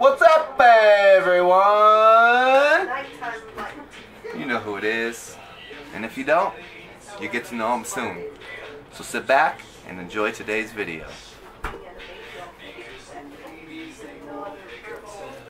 What's up, everyone? You know who it is. And if you don't, you get to know him soon. So sit back and enjoy today's video.